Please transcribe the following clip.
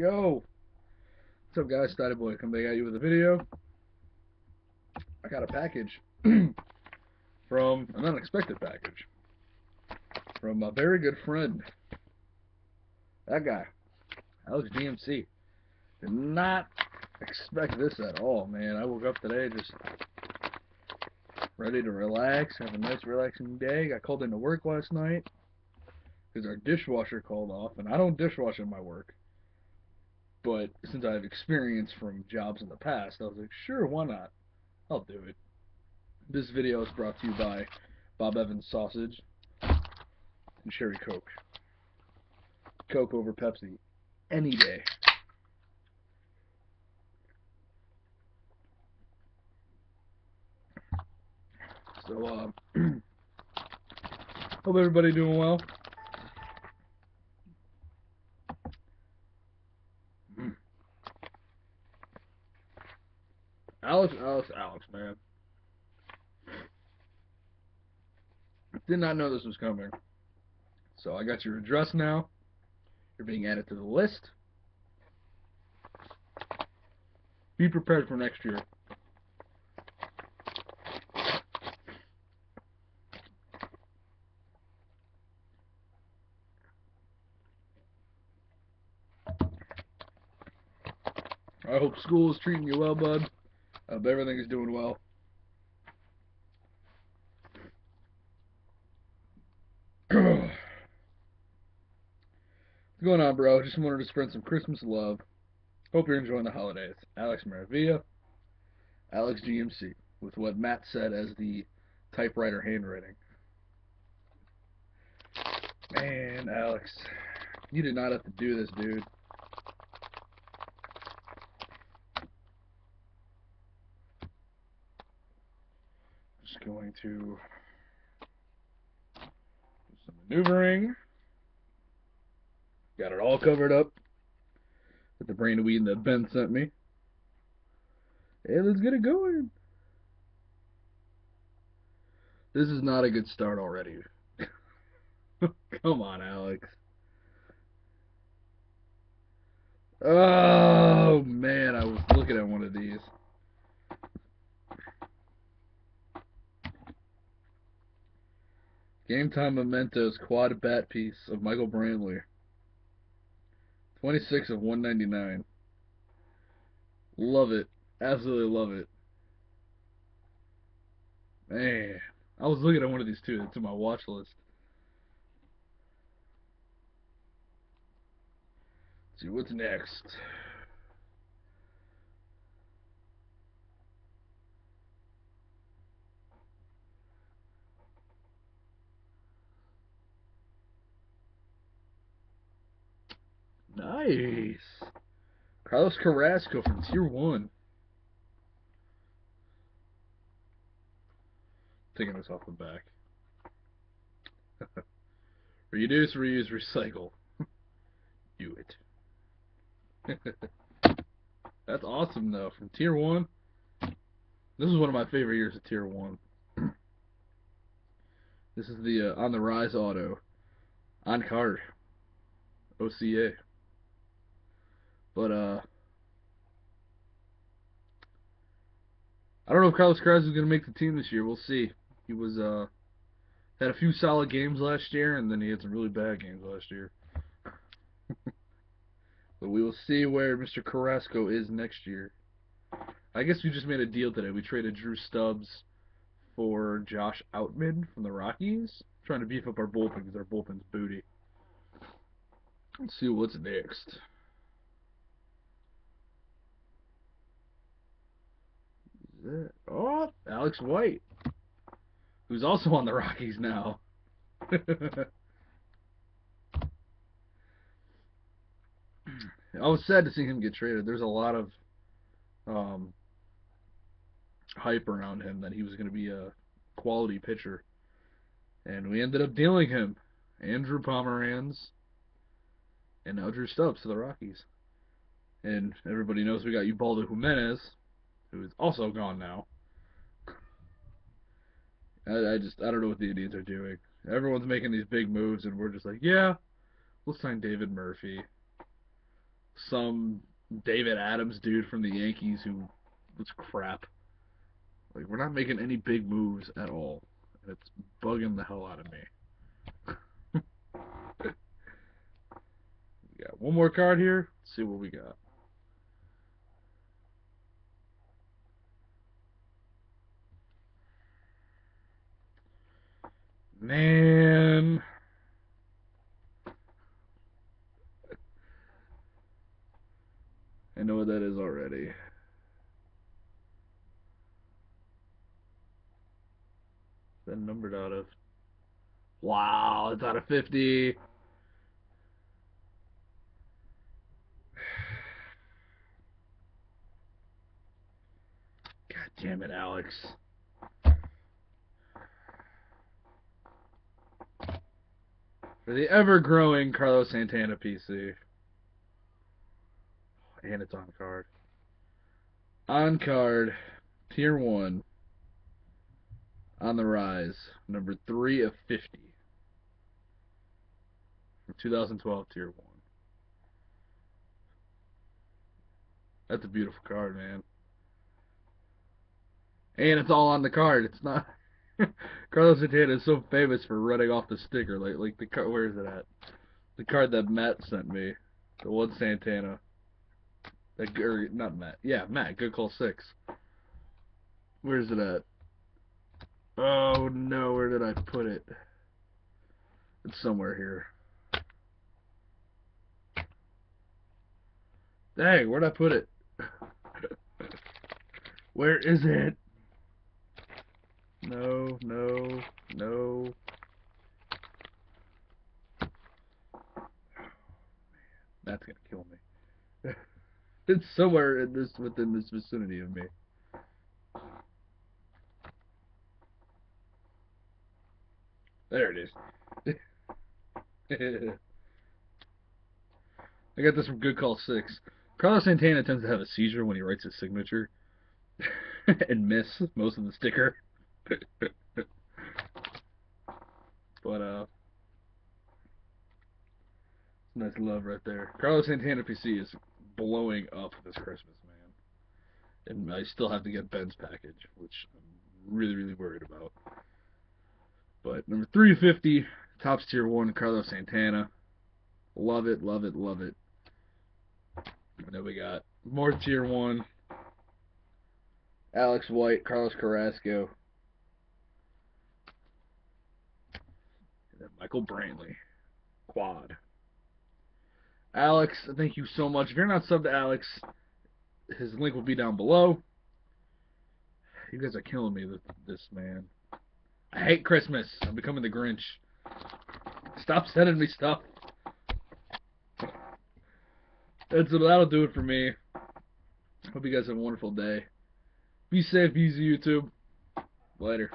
go. What's up, guys? Stotty Boy coming back at you with a video. I got a package from an unexpected package from a very good friend. That guy, Alex GMC. Did not expect this at all, man. I woke up today just ready to relax, have a nice relaxing day. Got called into work last night because our dishwasher called off, and I don't dishwash in my work. But since I have experience from jobs in the past, I was like, sure, why not? I'll do it. This video is brought to you by Bob Evans Sausage and Cherry Coke. Coke over Pepsi any day. So, uh, hope everybody doing well. Alex, Alex, Alex, man. Did not know this was coming. So I got your address now. You're being added to the list. Be prepared for next year. I hope school is treating you well, bud. I hope everything is doing well. What's going on, bro? Just wanted to spread some Christmas love. Hope you're enjoying the holidays. Alex Maravilla, Alex GMC, with what Matt said as the typewriter handwriting. Man, Alex, you did not have to do this, dude. Just going to do some maneuvering. Got it all covered up with the brain of weed that Ben sent me. Hey, let's get it going. This is not a good start already. Come on, Alex. Oh, man, I was looking at one of these. Game Time Mementos quad bat piece of Michael Brantley. 26 of 199. Love it. Absolutely love it. Man. I was looking at one of these too. It's in my watch list. Let's see what's next. Nice. Carlos Carrasco from Tier 1. Taking this off the back. Reduce, reuse, recycle. Do it. That's awesome, though. From Tier 1. This is one of my favorite years of Tier 1. this is the uh, On the Rise auto. On card. OCA. But uh I don't know if Carlos Carrasco is going to make the team this year. We'll see. He was uh had a few solid games last year, and then he had some really bad games last year. but we will see where Mr. Carrasco is next year. I guess we just made a deal today. We traded Drew Stubbs for Josh Outman from the Rockies. trying to beef up our bullpen because our bullpen's booty. Let's see what's next. Oh, Alex White, who's also on the Rockies now. I was sad to see him get traded. There's a lot of um, hype around him that he was going to be a quality pitcher, and we ended up dealing him, Andrew Pomeranz, and now Drew Stubbs to the Rockies. And everybody knows we got Ubaldo Jimenez, who is also gone now. I, I just I don't know what the Indians are doing. Everyone's making these big moves, and we're just like, yeah, we'll sign David Murphy. some David Adams dude from the Yankees who was crap. Like we're not making any big moves at all. And it's bugging the hell out of me. we got one more card here. Let's see what we got. Man. I know what that is already. Then numbered out of. Wow, it's out of 50. God damn it, Alex. The ever growing Carlos Santana PC. And it's on card. On card, tier 1. On the rise, number 3 of 50. From 2012 tier 1. That's a beautiful card, man. And it's all on the card. It's not. Carlos Santana is so famous for running off the sticker. Like, like the card. Where is it at? The card that Matt sent me. The one Santana. That or not Matt. Yeah, Matt. Good call six. Where's it at? Oh no, where did I put it? It's somewhere here. Dang, where'd I put it? Where is it? No, no, no. Man, that's gonna kill me. it's somewhere in this within this vicinity of me. There it is. I got this from Good Call 6. Carlos Santana tends to have a seizure when he writes his signature and miss most of the sticker. but, uh, nice love right there. Carlos Santana PC is blowing up this Christmas, man. And I still have to get Ben's package, which I'm really, really worried about. But number 350, Topps tier 1, Carlos Santana. Love it, love it, love it. And then we got more tier 1. Alex White, Carlos Carrasco. And then Michael Brantley. Quad. Alex, thank you so much. If you're not subbed to Alex, his link will be down below. You guys are killing me with this, man. I hate Christmas. I'm becoming the Grinch. Stop sending me stuff. That's that'll do it for me. Hope you guys have a wonderful day. Be safe, easy YouTube. Later.